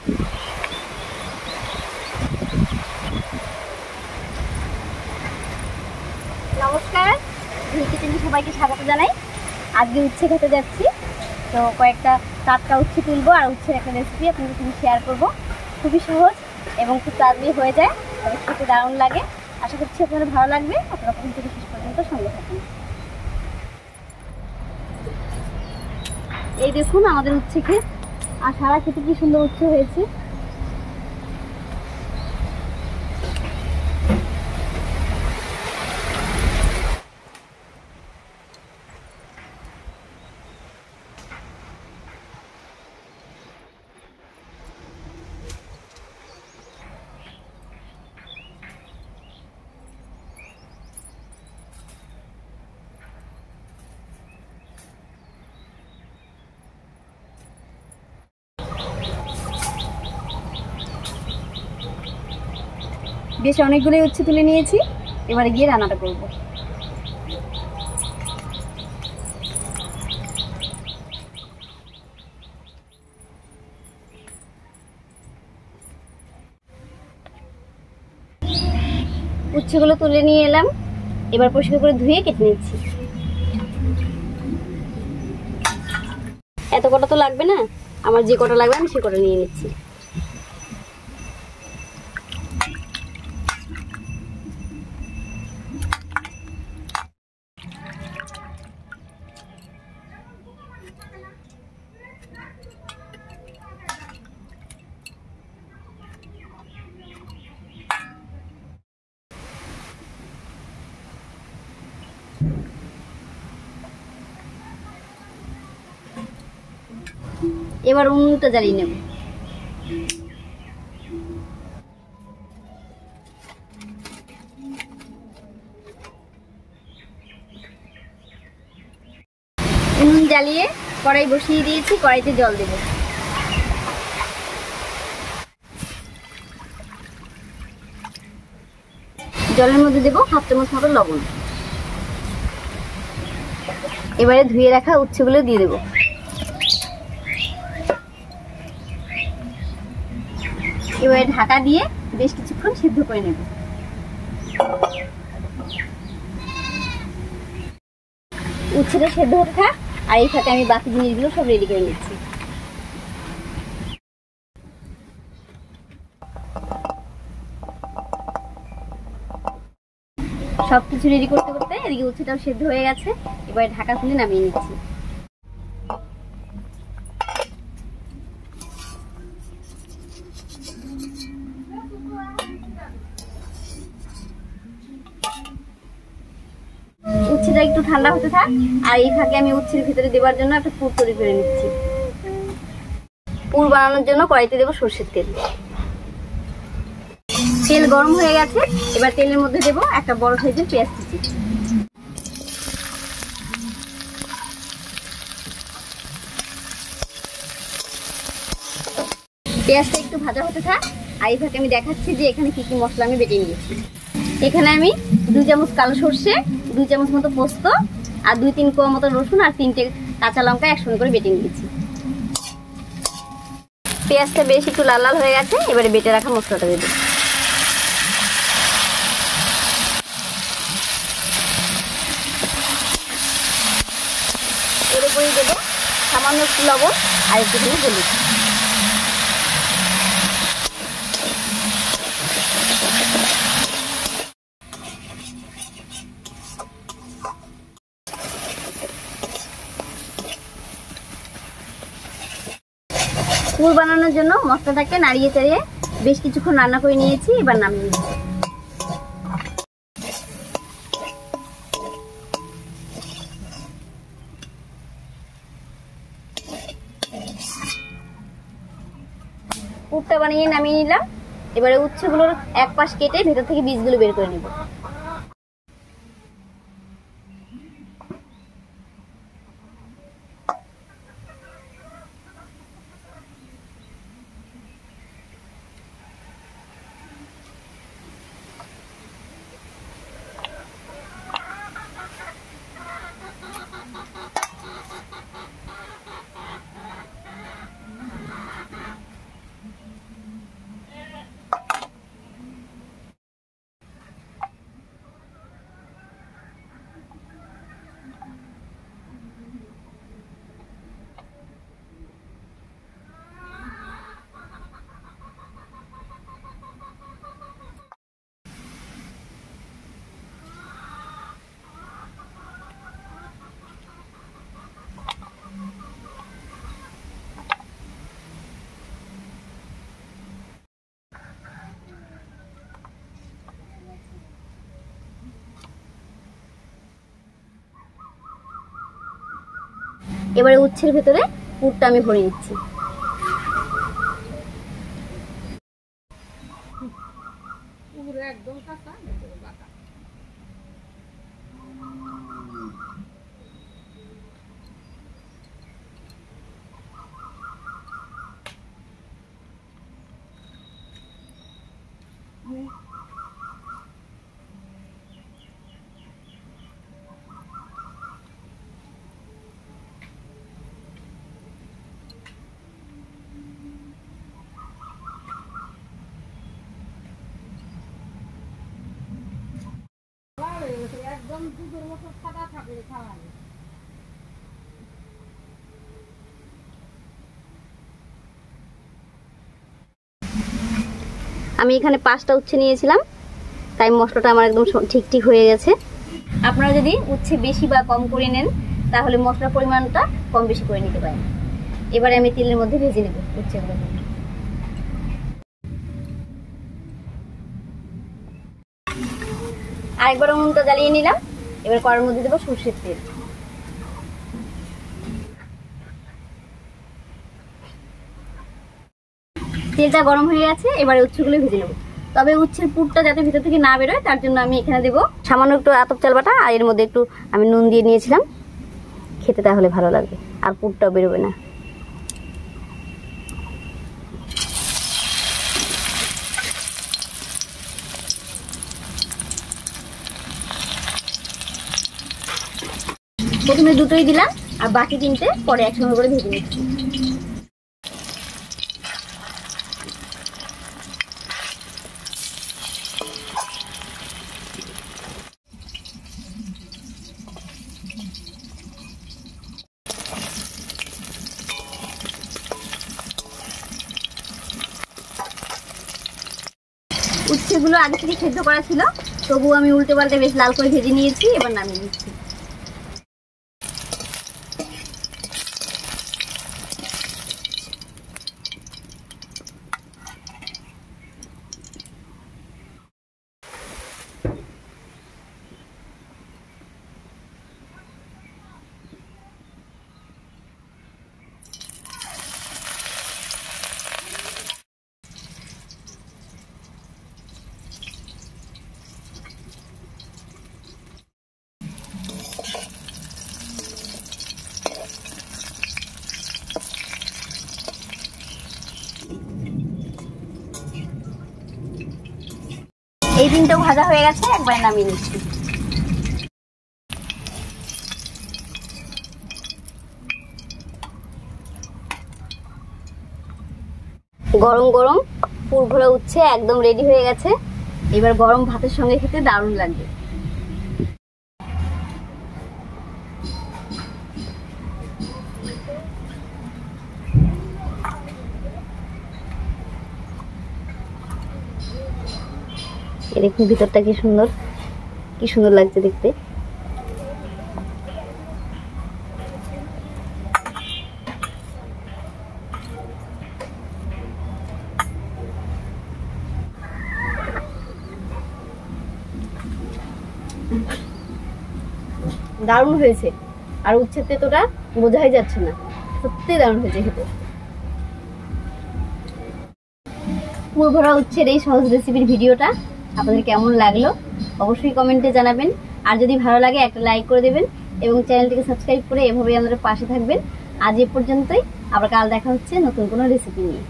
নমস্কার কিচেনে সবাইকে স্বাগত জানাই। আজকে উচ্ছে খেতে যাচ্ছি, তো কয়েকটা টাটকা উচ্ছে তুলবো আর উচ্ছের একটা রেসিপি আপনাদের সঙ্গে শেয়ার করব। খুবই সহজ এবং খুব তাড়াতাড়ি হয়ে যায় তবে খেতে দারুণ লাগে। আশা করছি আপনাদের ভালো লাগবে। আপনারা প্রথম থেকে শেষ পর্যন্ত সঙ্গে থাকুন। এই দেখুন আমাদের উচ্ছে ক্ষেত আর সারা খেতে কি সুন্দর উচ্চ হয়েছে? বেশ অনেকগুলোই উচ্ছে তুলে নিয়েছি। এবারে গিয়ে রান্নাটা করব। উচ্ছেগুলো তুলে নিয়ে এলাম। এবার পরিষ্কার করে ধুয়ে কেটে নিচ্ছি। এত কটা তো লাগবে না? আমার যে কটা লাগবে আমি সে কটা নিয়ে নিচ্ছি। এবার উনুনটা জ্বালিয়ে নেব। উনুন জ্বালিয়ে কড়াই বসিয়ে দিয়েছি, কড়াইতে জল দেব। জলের মধ্যে দেব হাফ চামচ মতো লবণ। এবারে ধুয়ে রাখা উচ্ছেগুলো দিয়ে দেবো। এবারে ঢাকা দিয়ে বেশ কিছুক্ষণ সিদ্ধ করে নেব। উচ্ছেটা সেদ্ধ হতে থাক, আর এই ফাঁকে আমি বাকি জিনিসগুলো সব রেডি করে নিচ্ছি। সব কিছু রেডি করতে এদিকে উচ্ছেটাও সেদ্ধ হয়ে গেছে। এবারে ঢাকা খুলে নামিয়ে নিচ্ছি। উচ্ছেটা একটু ঠান্ডা হতে থাক, আর এই ফাঁকে আমি উচ্ছের ভিতরে দেওয়ার জন্য একটা পুর তৈরি করে নিচ্ছি। পুর বানানোর জন্য কড়াইতে দেবো সর্ষের তেল। তেল গরম হয়ে গেছে। এবার তেলের মধ্যে দেবো একটা বড় সাইজের পেঁয়াজ কুচি। পেঁয়াজটা একটু ভাজা হতে থাক। আর এই ফাঁকে আমি দেখাচ্ছি যে এখানে কি কি মশলা আমি বেটে নিয়েছি। এখানে আমি দুই চামচ কালো সর্ষে, দুই চামচ মতো পোস্ত, আর দুই তিন কোয়া মতো রসুন আর তিনটে কাঁচা লঙ্কা একসঙ্গে করে বেটে নিয়েছি। পেঁয়াজটা বেশ একটু লাল লাল হয়ে গেছে, এবারে বেটে রাখা মশলাটা দেবো এর উপরেই দেবো সামান্য একটু লবণ আর হলুদ। পুর বানানোর জন্য মশলাটাকে নাড়িয়ে চাড়িয়ে বেশ কিছুক্ষণ রান্না করে নিয়েছি, এবার নামিয়ে বানিয়ে নামিয়ে নিলাম। এবারে উচ্ছেগুলোর এক পাশ কেটে ভেতর থেকে বীজগুলো বের করে নিব। এবারে উচ্ছের ভেতরে পুরটা আমি ভরে নিচ্ছি। একদম কাঁচা ভেতরে বাঁকা আর একদম মতো সাদা থাকলে আমি এখানে পাঁচটা উচ্ছে নিয়েছিলাম, তাই মশলাটা আমার একদম ঠিক ঠিক হয়ে গেছে। আপনারা যদি উচ্ছে বেশি বা কম করে নেন, তাহলে মশলার পরিমাণটা কম বেশি করে নিতে পারেন। এবারে আমি তেলের মধ্যে ভেজে নেব উচ্ছেগুলো। আরেকবার উনুনটা জ্বালিয়ে নিলাম। এবার কড়ার মধ্যে দেবো সর্ষের তেল। তেলটা গরম হয়ে গেছে, এবারে উচ্ছেগুলো ভেজে নেব। তবে উচ্ছের পুরটা যাতে ভিতর থেকে না বেরোয়, তার জন্য আমি এখানে দেবো সামান্য একটু আতপ চাল বাটা, আর এর মধ্যে একটু আমি নুন দিয়ে নিয়েছিলাম। খেতে তাহলে ভালো লাগবে, আর পুরটাও বেরোবে না। প্রথমে দুটোই দিলাম, আর বাকি তিনটে পরে একসঙ্গে করে ভেজে নিচ্ছি। উচ্ছেগুলো আগে থেকে সেদ্ধ করা ছিল, তবুও আমি উল্টে পাল্টে বেশ লাল করে ভেজে নিয়েছি, এবার নামিয়ে নিচ্ছি। দিনটাও ভাজা হয়ে গেছে, একবার নামিয়ে নিচ্ছি। গরম গরম পুরভরা উঠছে একদম রেডি হয়ে গেছে। এবার গরম ভাতের সঙ্গে খেতে দারুণ লাগবে। দেখুন ভিতরটা কি সুন্দর। কি সুন্দর লাগছে দেখতে। দারুণ হয়েছে। আর উচ্ছের তেতোটা বোঝাই যাচ্ছে না। সত্যি দারুণ হয়েছে খেতে। পুর ভরা উচ্ছের এই সহজ রেসিপির ভিডিওটা আপনাদের কেমন লাগল, অবশ্যই কমেন্টে জানাবেন। আর যদি ভালো লাগে, একটা লাইক করে দেবেন এবং চ্যানেলটিকে সাবস্ক্রাইব করে এভাবেই আমাদের পাশে থাকবেন। আজ এ পর্যন্তই, আবার কাল দেখা হচ্ছে নতুন কোনো রেসিপি নিয়ে।